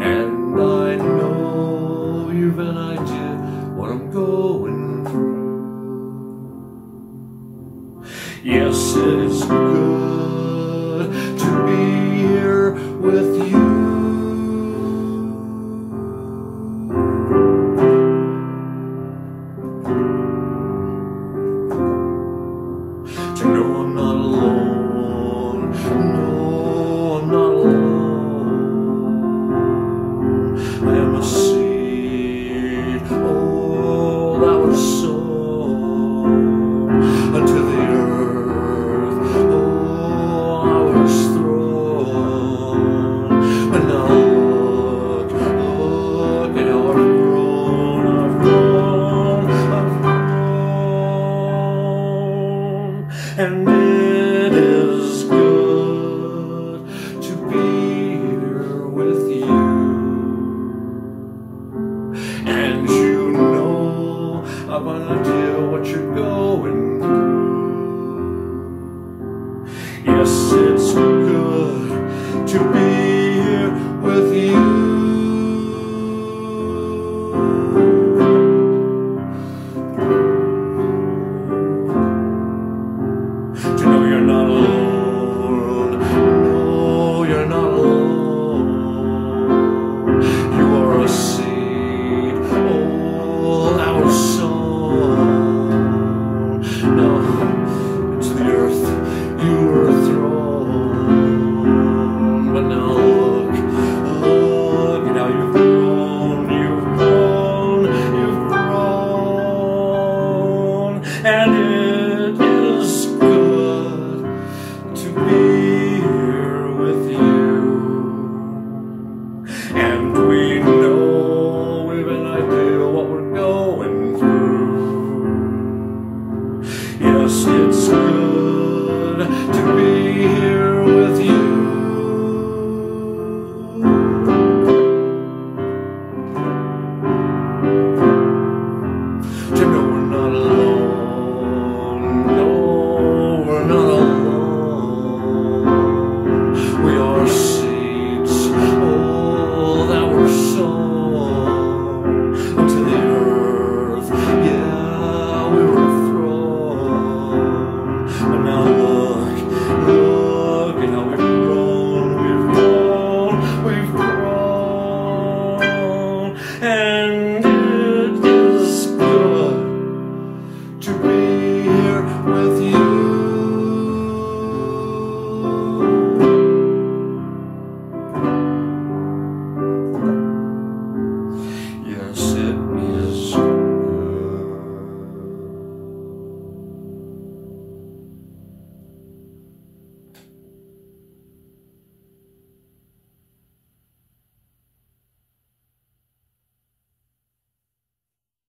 And I know you've an idea what I'm going through. Yes, it's good to be and it is good to be here with you. And you know I wanna idea what you're going through. Yes, it's good to be And we know we've an idea what we're going through. Yes, it's good.